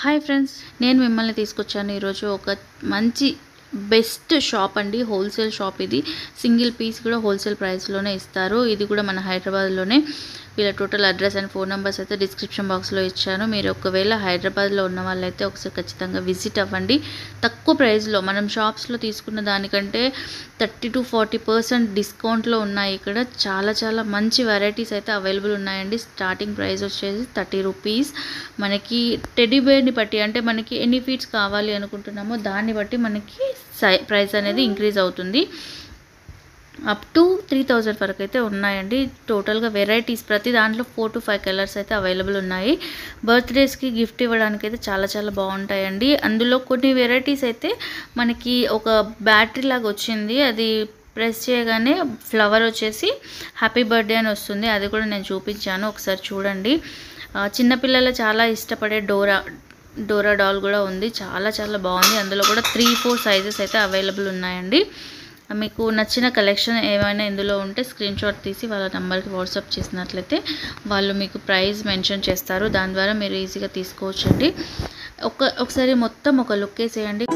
Hi friends నేను మిమ్మల్ని తీసుకొచ్చాను ఈరోజు ఒక మంచి బెస్ట్ షాప్ అండి హోల్సేల్ షాప్ ఇది. సింగిల్ పీస్ కూడా హోల్సేల్ ప్రైస్లోనే ఇస్తారు. ఇది కూడా మన హైదరాబాద్లోనే. వీళ్ళ total address and phone numbers అయితే డిస్క్రిప్షన్ బాక్స్లో ఇచ్చాను. మీరు ఒకవేళ హైదరాబాద్లో ఉన్న వాళ్ళైతే ఒకసారి ఖచ్చితంగా విజిట్ అవ్వండి. తక్కువ ప్రైస్లో మనం షాప్స్లో తీసుకున్న దానికంటే థర్టీ టు ఫార్టీ పర్సెంట్ డిస్కౌంట్లో ఉన్నాయి ఇక్కడ. చాలా చాలా మంచి వెరైటీస్ అయితే అవైలబుల్ ఉన్నాయండి. స్టార్టింగ్ ప్రైస్ వచ్చేసి థర్టీ రూపీస్. మనకి టెడ్డీ బేర్ని బట్టి అంటే మనకి ఎన్ని ఫీట్స్ కావాలి అనుకుంటున్నామో దాన్ని బట్టి మనకి సై ప్రైస్ అనేది ఇంక్రీజ్ అవుతుంది. అప్ టు త్రీ థౌజండ్ వరకు అయితే ఉన్నాయండి. టోటల్గా వెరైటీస్ ప్రతి దాంట్లో ఫోర్ టు ఫైవ్ కలర్స్ అయితే అవైలబుల్ ఉన్నాయి. బర్త్డేస్కి గిఫ్ట్ ఇవ్వడానికి అయితే చాలా చాలా బాగుంటాయండి. అందులో కొన్ని వెరైటీస్ అయితే మనకి ఒక బ్యాటరీ లాగా వచ్చింది. అది ప్రెస్ చేయగానే ఫ్లవర్ వచ్చేసి హ్యాపీ బర్త్డే అని వస్తుంది. అది కూడా నేను చూపించాను. ఒకసారి చూడండి. చిన్నపిల్లలు చాలా ఇష్టపడే డోరా డోరా డాల్ కూడా ఉంది. చాలా చాలా బాగుంది. అందులో కూడా త్రీ ఫోర్ సైజెస్ అయితే అవైలబుల్ ఉన్నాయండి. మీకు నచ్చిన కలెక్షన్ ఏమైనా ఇందులో ఉంటే స్క్రీన్ షాట్ తీసి వాళ్ళ నెంబర్కి వాట్సాప్ చేసినట్లయితే వాళ్ళు మీకు ప్రైస్ మెన్షన్ చేస్తారు. దాని ద్వారా మీరు ఈజీగా తీసుకోవచ్చండి. ఒక ఒకసారి మొత్తం ఒక లుక్ వేసేయండి.